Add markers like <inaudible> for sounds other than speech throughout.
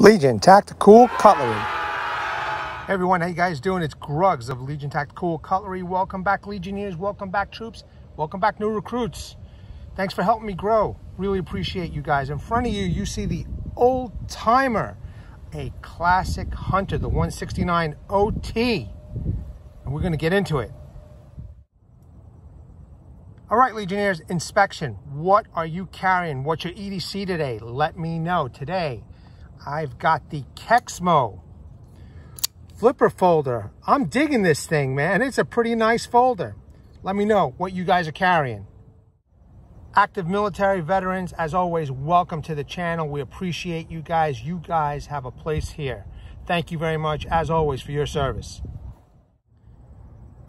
Legion Tacticool Cutlery. Hey everyone, how you guys doing? It's Grugs of Legion Tacticool Cutlery. Welcome back, Legionnaires. Welcome back, troops. Welcome back, new recruits. Thanks for helping me grow. Really appreciate you guys. In front of you, you see the Old Timer, a classic Hunter, the 169 OT. And we're going to get into it. All right, Legionnaires, inspection. What are you carrying? What's your EDC today? Let me know. Today, I've got the Kexmo flipper folder. I'm digging this thing, man. It's a pretty nice folder. Let me know what you guys are carrying. Active military veterans, as always, welcome to the channel. We appreciate you guys. You guys have a place here. Thank you very much, as always, for your service.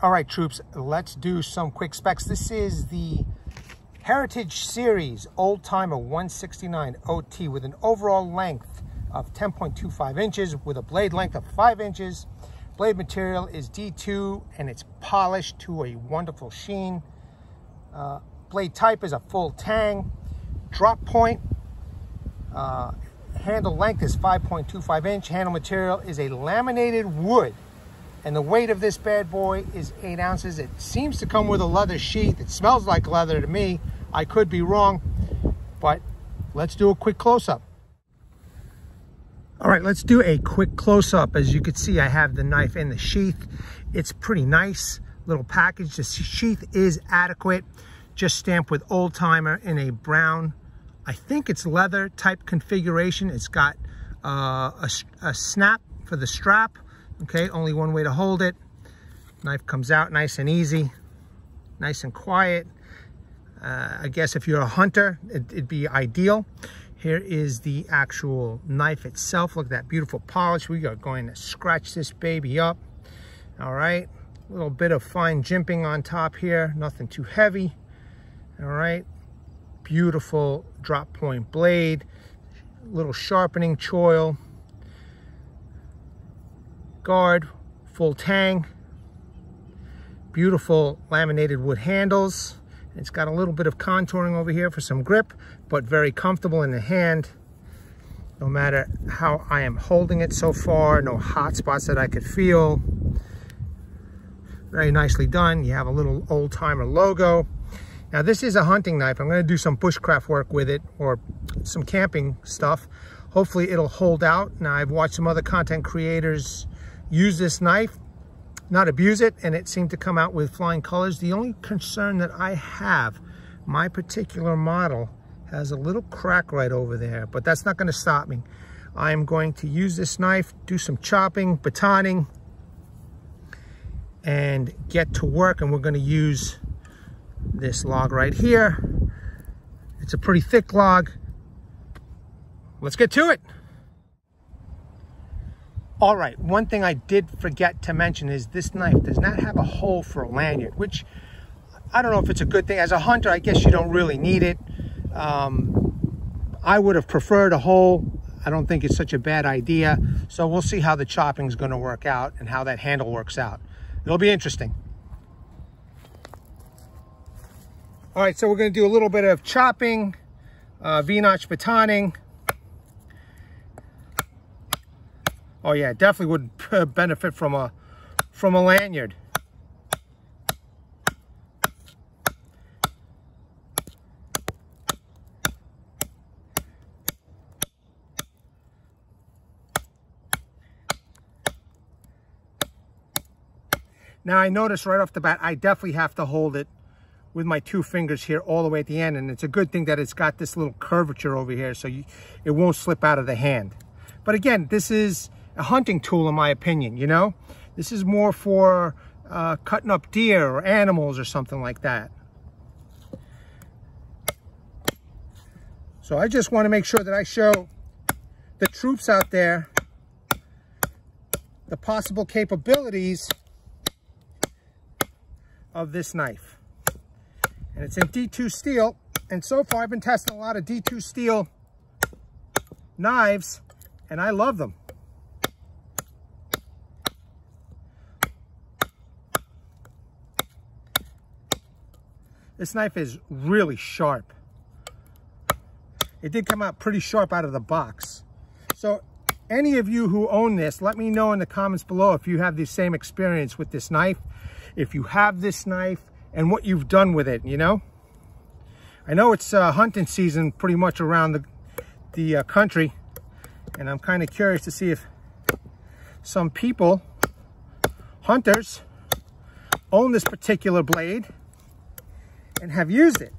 All right, troops, let's do some quick specs. This is the Heritage Series Old Timer 169 OT with an overall length of 10.25 inches with a blade length of 5 inches. Blade material is D2 and it's polished to a wonderful sheen. Uh, blade type is a full tang. Drop point, uh, handle length is 5.25 inch. Handle material is a laminated wood. And the weight of this bad boy is 8 ounces. It seems to come with a leather sheath. It smells like leather to me. I could be wrong, but let's do a quick close-up. All right, let's do a quick close-up. As you can see, I have the knife in the sheath. It's pretty nice little package. The sheath is adequate. Just stamped with Old Timer in a brown, I think it's leather type configuration. It's got uh, a, a snap for the strap. Okay, only one way to hold it. Knife comes out nice and easy, nice and quiet. Uh, I guess if you're a hunter, it, it'd be ideal. Here is the actual knife itself. Look at that beautiful polish. We are going to scratch this baby up. All right, a little bit of fine jimping on top here, nothing too heavy. All right, beautiful drop point blade, little sharpening choil, guard, full tang, beautiful laminated wood handles. It's got a little bit of contouring over here for some grip, but very comfortable in the hand. No matter how I am holding it so far, no hot spots that I could feel. Very nicely done. You have a little old timer logo. Now this is a hunting knife. I'm gonna do some bushcraft work with it or some camping stuff. Hopefully it'll hold out. Now I've watched some other content creators use this knife not abuse it, and it seemed to come out with flying colors. The only concern that I have, my particular model has a little crack right over there, but that's not gonna stop me. I'm going to use this knife, do some chopping, batoning, and get to work, and we're gonna use this log right here. It's a pretty thick log. Let's get to it. All right, one thing I did forget to mention is this knife does not have a hole for a lanyard, which I don't know if it's a good thing. As a hunter, I guess you don't really need it. Um, I would have preferred a hole. I don't think it's such a bad idea. So we'll see how the chopping is going to work out and how that handle works out. It'll be interesting. All right, so we're going to do a little bit of chopping, uh, V-notch batoning, Oh yeah, definitely would <laughs> benefit from a from a lanyard. Now I notice right off the bat, I definitely have to hold it with my two fingers here all the way at the end. And it's a good thing that it's got this little curvature over here so you, it won't slip out of the hand. But again, this is a hunting tool in my opinion, you know? This is more for uh, cutting up deer or animals or something like that. So I just want to make sure that I show the troops out there the possible capabilities of this knife. And it's in D2 steel. And so far I've been testing a lot of D2 steel knives and I love them. This knife is really sharp. It did come out pretty sharp out of the box. So any of you who own this, let me know in the comments below if you have the same experience with this knife, if you have this knife, and what you've done with it, you know? I know it's uh, hunting season pretty much around the, the uh, country, and I'm kind of curious to see if some people, hunters, own this particular blade and have used it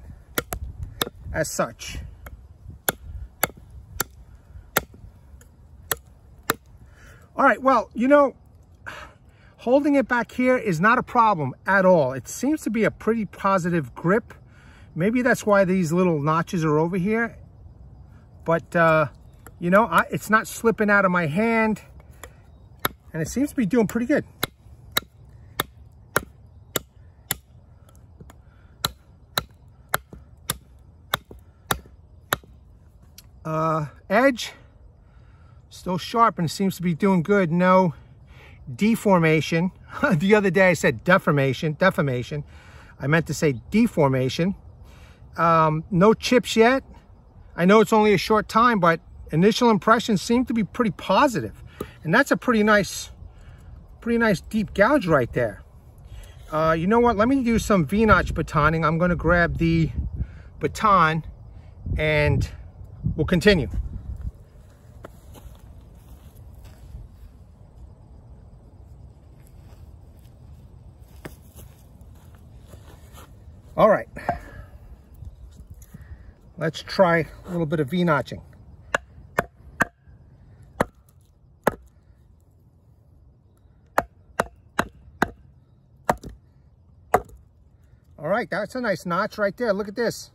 as such. All right, well, you know, holding it back here is not a problem at all. It seems to be a pretty positive grip. Maybe that's why these little notches are over here. But, uh, you know, I, it's not slipping out of my hand. And it seems to be doing pretty good. Uh, edge, still sharp and seems to be doing good. No deformation. <laughs> the other day I said deformation, deformation. I meant to say deformation. Um, no chips yet. I know it's only a short time, but initial impressions seem to be pretty positive. And that's a pretty nice, pretty nice deep gouge right there. Uh, you know what? Let me do some V-notch batoning. I'm going to grab the baton and we'll continue. All right. Let's try a little bit of V-notching. All right, that's a nice notch right there. Look at this.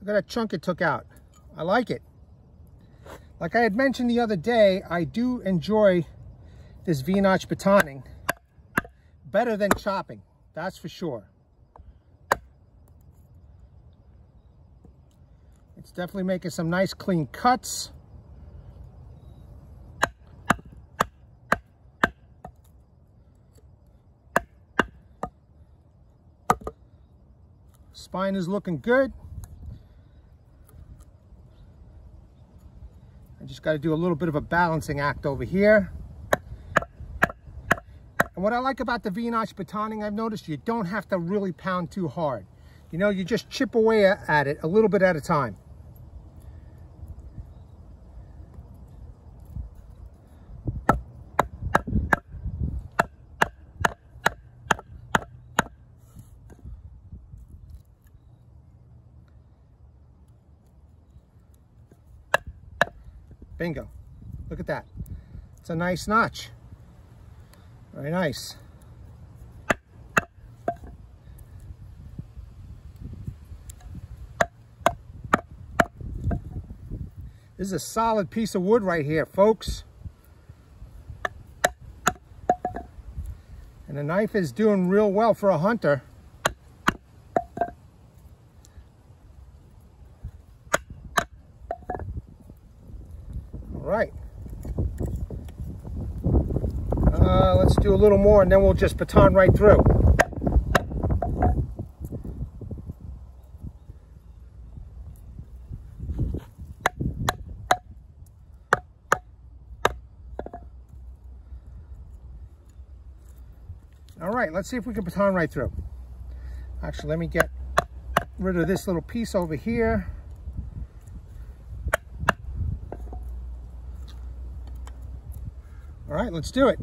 Look at that chunk it took out. I like it. Like I had mentioned the other day, I do enjoy this V-notch batoning better than chopping. That's for sure. It's definitely making some nice clean cuts. Spine is looking good. I just got to do a little bit of a balancing act over here. And what I like about the V-notch batoning, I've noticed you don't have to really pound too hard. You know, you just chip away at it a little bit at a time. Bingo. Look at that. It's a nice notch. Very nice. This is a solid piece of wood right here, folks. And the knife is doing real well for a hunter. right. Uh, let's do a little more and then we'll just baton right through. All right, let's see if we can baton right through. Actually, let me get rid of this little piece over here. All right, let's do it.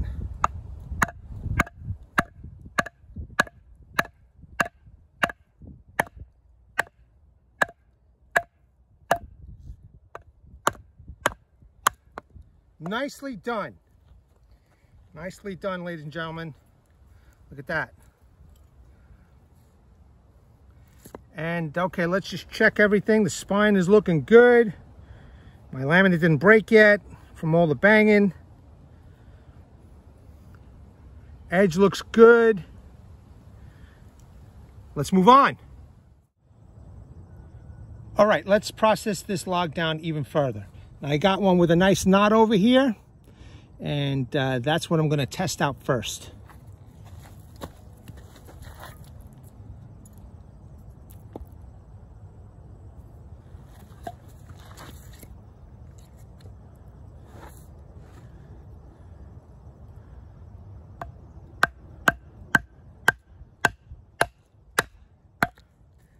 Nicely done. Nicely done, ladies and gentlemen. Look at that. And okay, let's just check everything. The spine is looking good. My laminate didn't break yet from all the banging. Edge looks good. Let's move on. All right, let's process this log down even further. I got one with a nice knot over here and uh, that's what I'm gonna test out first.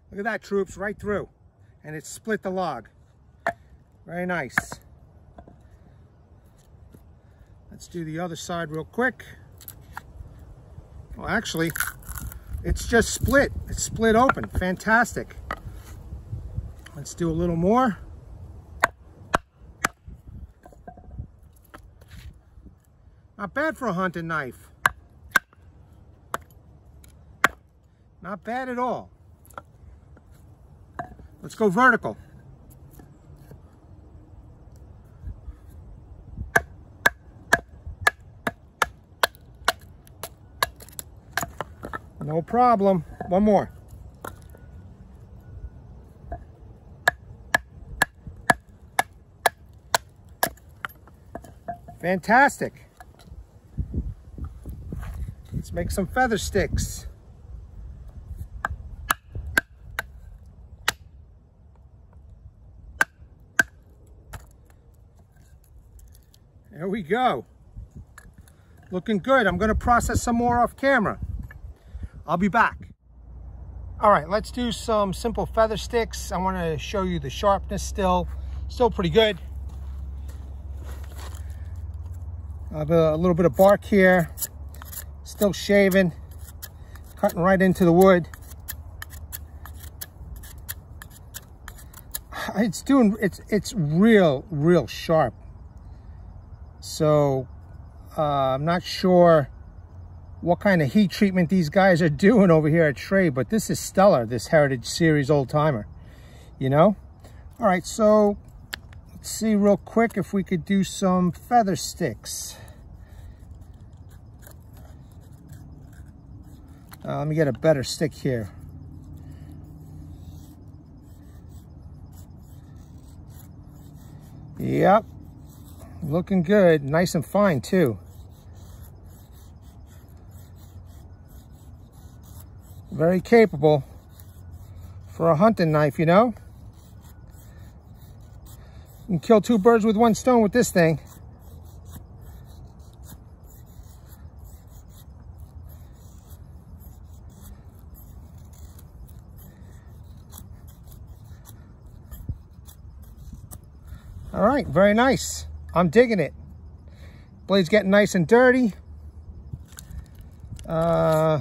Look at that troops right through and it split the log. Very nice. Let's do the other side real quick. Well, actually, it's just split. It's split open. Fantastic. Let's do a little more. Not bad for a hunting knife. Not bad at all. Let's go vertical. No problem. One more. Fantastic. Let's make some feather sticks. There we go. Looking good. I'm going to process some more off camera. I'll be back. All right, let's do some simple feather sticks. I want to show you the sharpness still. Still pretty good. I have a, a little bit of bark here. Still shaving. Cutting right into the wood. <sighs> It's doing, it's, it's real, real sharp. So uh, I'm not sure what kind of heat treatment these guys are doing over here at Schrade, but this is stellar, this Heritage Series old timer, you know? All right, so let's see real quick if we could do some feather sticks. Uh, let me get a better stick here. Yep, looking good, nice and fine too. Very capable for a hunting knife, you know? You can kill two birds with one stone with this thing. All right, very nice. I'm digging it. Blade's getting nice and dirty. Uh,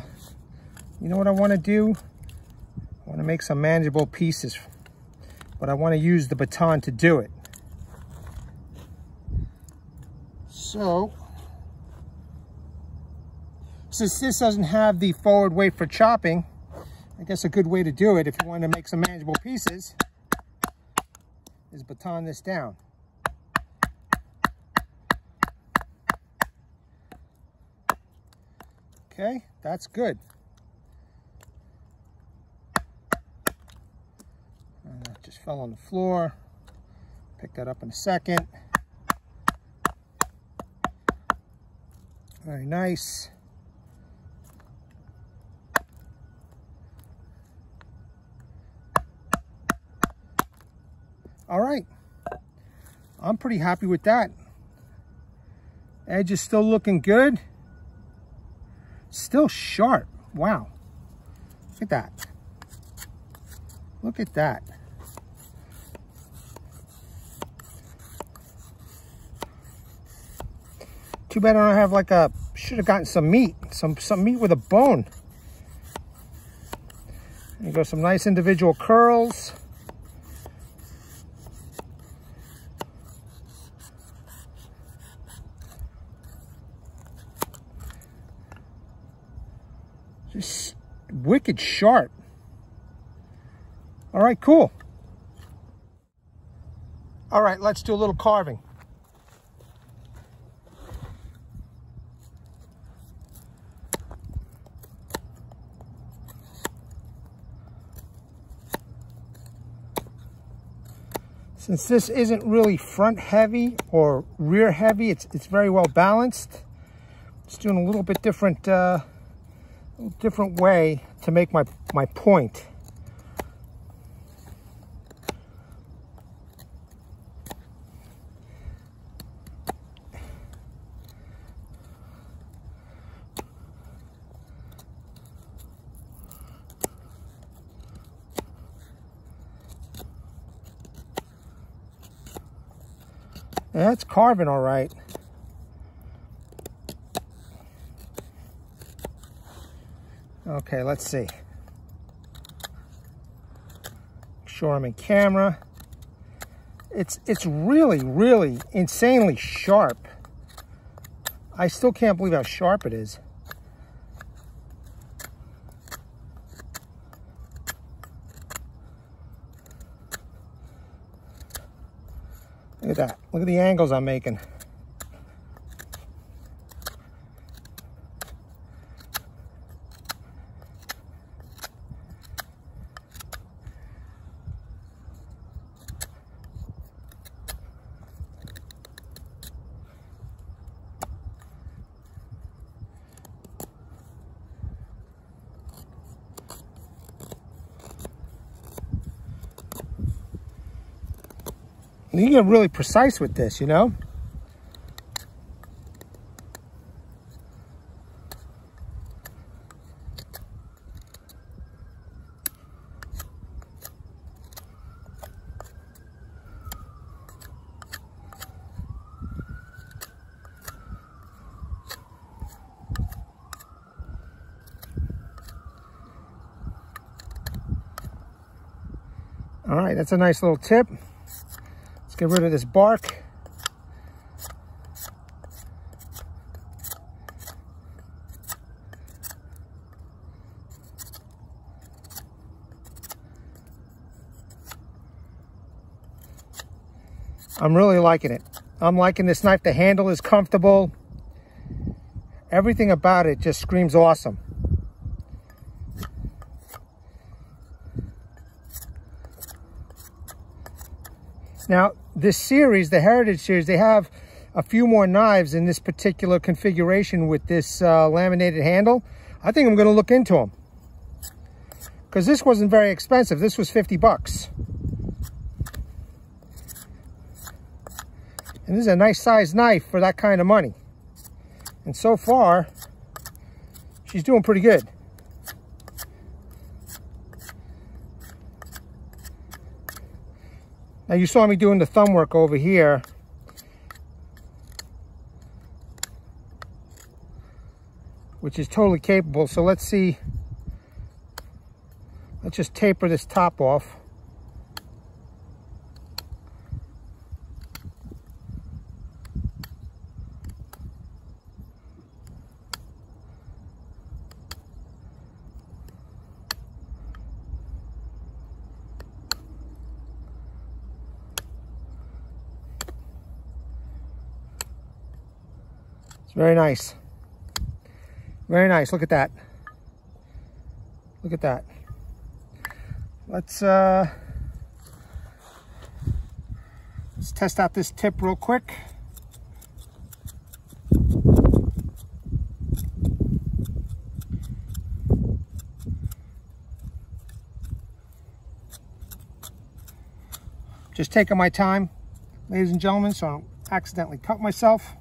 you know what I want to do? I want to make some manageable pieces, but I want to use the baton to do it. So, since this doesn't have the forward weight for chopping, I guess a good way to do it if you want to make some manageable pieces is baton this down. Okay, that's good. Uh, just fell on the floor. Pick that up in a second. Very nice. All right. I'm pretty happy with that. Edge is still looking good. Still sharp. Wow. Look at that. Look at that. Too bad I don't have like a, should have gotten some meat, some, some meat with a bone. There go, some nice individual curls. Just wicked sharp. All right, cool. All right, let's do a little carving. Since this isn't really front heavy or rear heavy, it's, it's very well balanced. It's doing a little bit different uh, different way to make my, my point. Yeah, carving all right. Okay, let's see. Make Sure I'm in camera. It's it's really, really insanely sharp. I still can't believe how sharp it is. Look at the angles I'm making. You can get really precise with this, you know? All right, that's a nice little tip get rid of this bark. I'm really liking it. I'm liking this knife. The handle is comfortable. Everything about it just screams awesome. Now, this series, the Heritage series, they have a few more knives in this particular configuration with this uh, laminated handle. I think I'm going to look into them. Because this wasn't very expensive. This was 50 bucks. And this is a nice sized knife for that kind of money. And so far, she's doing pretty good. Now you saw me doing the thumb work over here. Which is totally capable. So let's see. Let's just taper this top off. Very nice. Very nice. Look at that. Look at that. Let's uh, let's test out this tip real quick. Just taking my time, ladies and gentlemen, so I don't accidentally cut myself.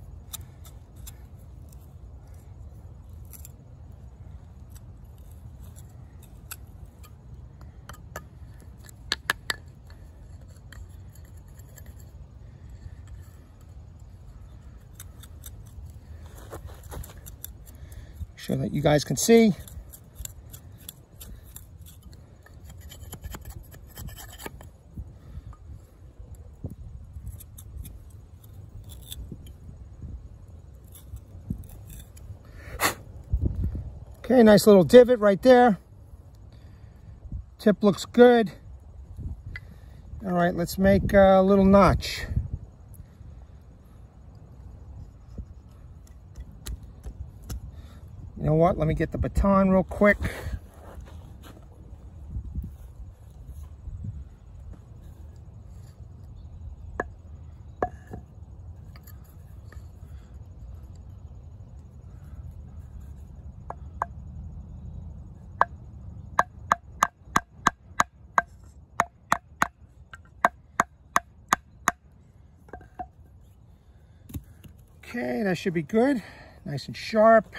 So that you guys can see. Okay, nice little divot right there. Tip looks good. All right, let's make a little notch. You know what? Let me get the baton real quick. Okay, that should be good. Nice and sharp.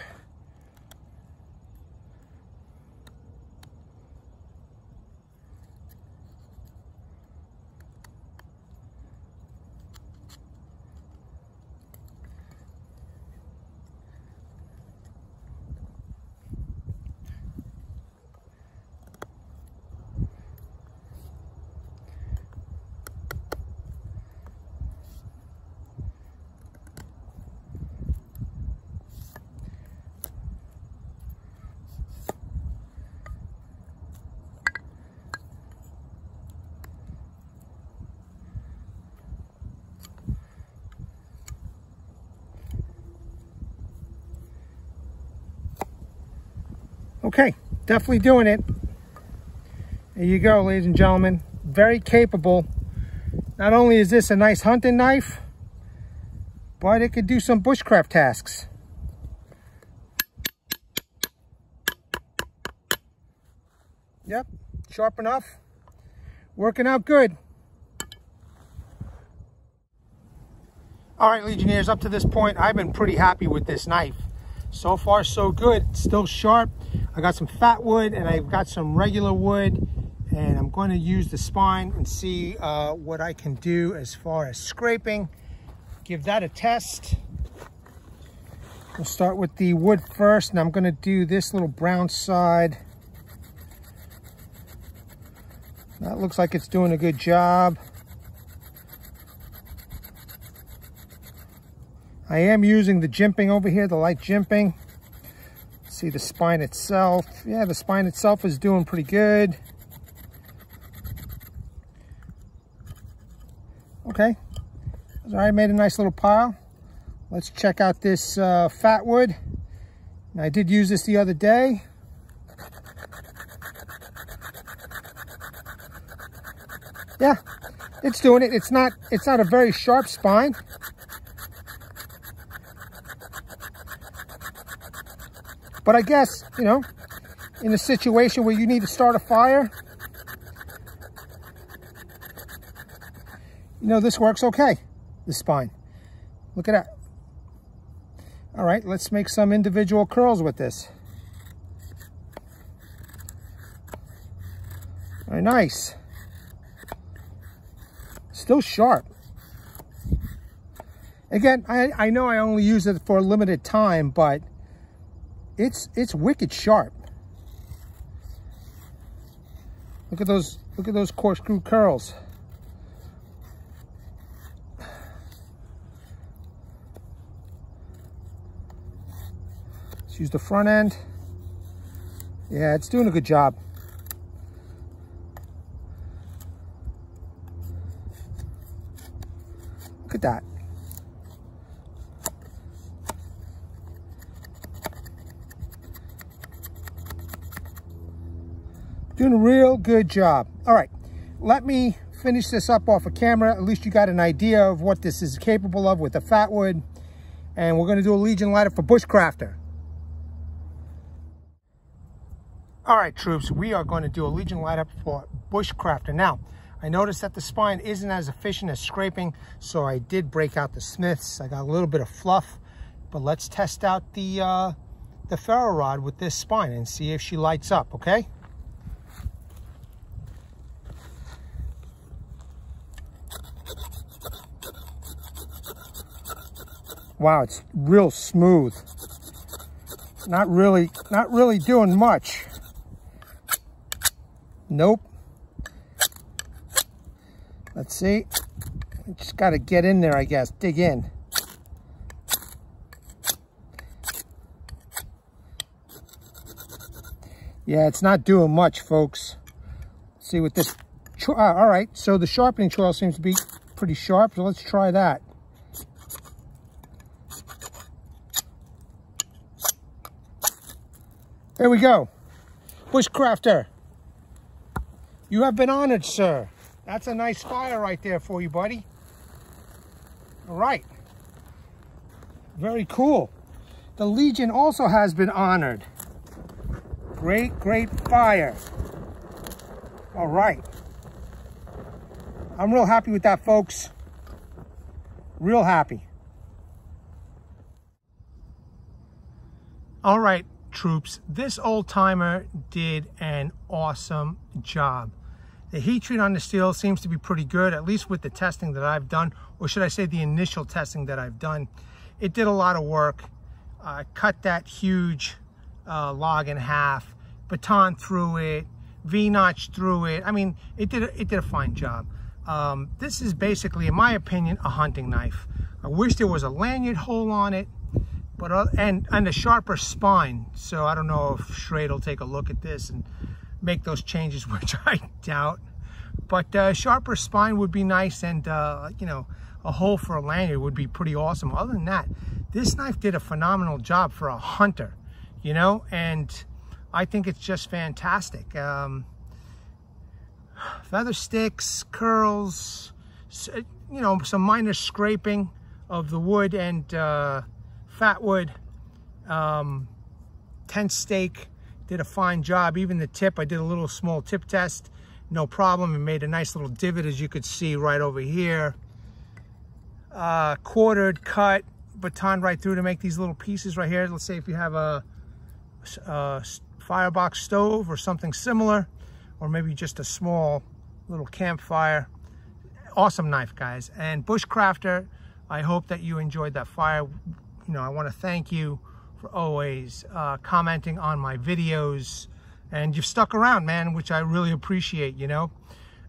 Okay, definitely doing it. There you go, ladies and gentlemen. Very capable. Not only is this a nice hunting knife, but it could do some bushcraft tasks. Yep, sharp enough. Working out good. All right, Legionnaires, up to this point, I've been pretty happy with this knife. So far, so good. It's still sharp. I got some fat wood and I've got some regular wood and I'm going to use the spine and see uh, what I can do as far as scraping. Give that a test. We'll start with the wood first and I'm going to do this little brown side. That looks like it's doing a good job. I am using the jimping over here, the light jimping. See the spine itself. Yeah, the spine itself is doing pretty good. Okay. All right, made a nice little pile. Let's check out this uh, fat wood. I did use this the other day. Yeah, it's doing it. It's not, it's not a very sharp spine. But I guess, you know, in a situation where you need to start a fire, you know, this works okay, the spine. Look at that. All right, let's make some individual curls with this. Very nice. Still sharp. Again, I, I know I only use it for a limited time, but it's it's wicked sharp. Look at those look at those corkscrew curls. Let's use the front end. Yeah, it's doing a good job. Look at that. Doing a real good job. All right, let me finish this up off of camera. At least you got an idea of what this is capable of with the fat wood. And we're gonna do a Legion lighter for Bushcrafter. All right, troops, we are going to do a Legion light up for Bushcrafter. Now, I noticed that the spine isn't as efficient as scraping, so I did break out the Smiths. I got a little bit of fluff, but let's test out the, uh, the ferro rod with this spine and see if she lights up, okay? Wow, it's real smooth. Not really, not really doing much. Nope. Let's see. Just got to get in there, I guess. Dig in. Yeah, it's not doing much, folks. See what this... Uh, all right, so the sharpening choil seems to be pretty sharp, so let's try that. There we go. Bushcrafter. You have been honored, sir. That's a nice fire right there for you, buddy. All right. Very cool. The Legion also has been honored. Great, great fire. All right. I'm real happy with that, folks. Real happy. All right, troops, this old timer did an awesome job. The heat treat on the steel seems to be pretty good, at least with the testing that I've done, or should I say the initial testing that I've done. It did a lot of work. I uh, cut that huge uh, log in half, baton through it, V-notch through it. I mean, it did, it did a fine job. Um, this is basically, in my opinion, a hunting knife. I wish there was a lanyard hole on it but uh, and and a sharper spine. So I don't know if Schrade will take a look at this and make those changes, <laughs> which I doubt. But uh, sharper spine would be nice, and uh, you know, a hole for a lanyard would be pretty awesome. Other than that, this knife did a phenomenal job for a hunter, you know, and I think it's just fantastic. Um, feather sticks, curls, you know, some minor scraping of the wood and uh, fat wood. Um, tent stake did a fine job. Even the tip, I did a little small tip test. No problem. It made a nice little divot, as you could see right over here. Uh, quartered, cut, baton right through to make these little pieces right here. Let's say if you have a, a firebox stove or something similar, or maybe just a small little campfire. Awesome knife, guys. And Bushcrafter, I hope that you enjoyed that fire. You know, I want to thank you for always uh, commenting on my videos. And you've stuck around, man, which I really appreciate, you know.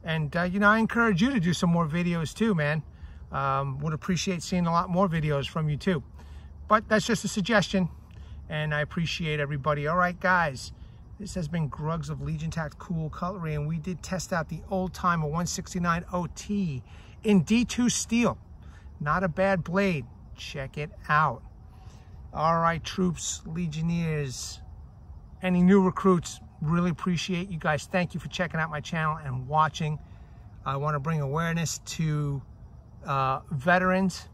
And, uh, you know, I encourage you to do some more videos too, man. Um, would appreciate seeing a lot more videos from you too. But that's just a suggestion. And I appreciate everybody. All right, guys. This has been Grugs of Legion Tacticool Cutlery. And we did test out the Old Timer 169 OT in D2 steel. Not a bad blade. Check it out. All right, troops, legionnaires, any new recruits, really appreciate you guys. Thank you for checking out my channel and watching. I want to bring awareness to uh, veterans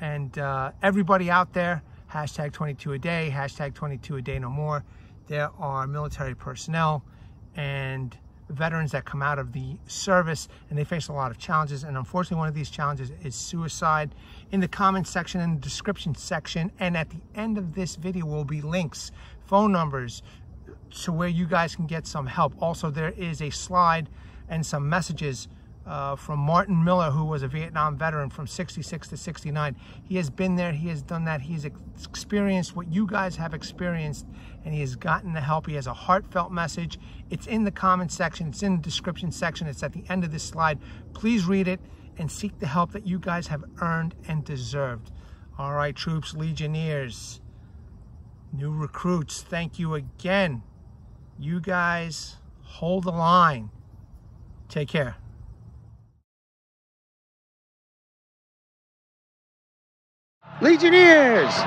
and uh, everybody out there. Hashtag 22 a day, hashtag 22 a day no more. There are military personnel and veterans that come out of the service and they face a lot of challenges. And unfortunately, one of these challenges is suicide. In the comment section and description section, and at the end of this video will be links, phone numbers, to where you guys can get some help. Also, there is a slide and some messages uh, from Martin Miller, who was a Vietnam veteran from 66 to 69. He has been there, he has done that, he's experienced what you guys have experienced, and he has gotten the help. He has a heartfelt message. It's in the comment section, it's in the description section, it's at the end of this slide. Please read it and seek the help that you guys have earned and deserved. All right, troops, legionnaires, new recruits, thank you again. You guys hold the line. Take care. Legionnaires!